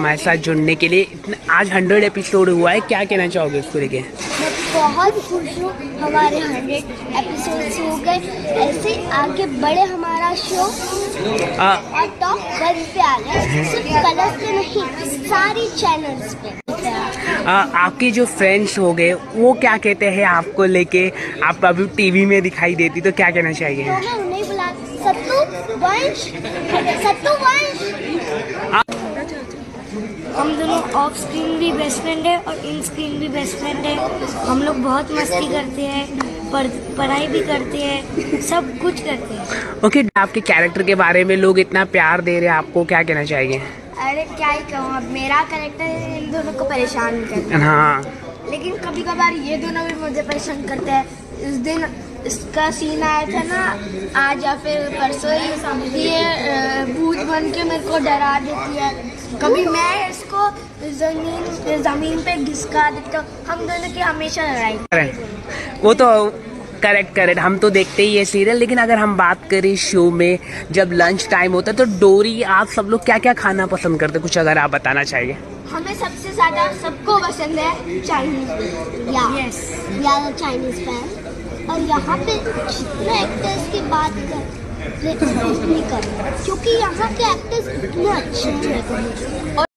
हमारे साथ जुड़ने के लिए इतना आज हंड्रेड एपिसोड हुआ है क्या कहना चाहोगे उसको लेके? बहुत खुश हूँ हमारे हंड्रेड एपिसोड्स हो गए। ऐसे आगे बढ़े हमारा शो आ, और टॉप वन पे आ गए। सिर्फ़ कलर्स पे नहीं सारी चैनल्स पे। आ, आपके जो फ्रेंड्स हो गए वो क्या कहते हैं आपको लेके? आप अभी टीवी में दिखाई देती तो क्या कहना चाहिए तो मैं उन्हें बुला सत्तू वंश सत्तू वंश। हम दोनों ऑफ़ स्क्रीन भी बेस्ट फ्रेंड है और इन स्क्रीन भी बेस्ट फ्रेंड है। हम लोग बहुत मस्ती करते हैं पढ़ पढ़ाई भी करते हैं सब कुछ करते हैं। ओके okay, आपके कैरेक्टर के बारे में लोग इतना प्यार दे रहे हैं आपको क्या कहना चाहिए? अरे क्या ही कहूँ अब मेरा कैरेक्टर इन दोनों को परेशान करता हाँ। लेकिन कभी कभार ये दोनों भी मुझे परेशान करते हैं। इस दिन इसका सीन आया था ना आज या फिर परसों ही ये बन के मेरे को डरा देती है। कभी मैं इसको ज़मीन ज़मीन पे घिसका देता हूँ। हम दोनों की हमेशा लड़ाई। वो तो करेक्ट करेक्ट हम तो देखते ही ये सीरियल लेकिन अगर हम बात करें शो में जब लंच टाइम होता है तो डोरी आप सब लोग क्या क्या खाना पसंद करते हैं? कुछ अगर आप बताना चाहिए हमें सबसे ज़्यादा सबको पसंद है चाइनीज़ या Yes. या चाइनीज़ फ़ैन और यहाँ पे जितने एक्टर्स की बात कर क्योंकि यहाँ के एक्टर्स इतने अच्छे हैं।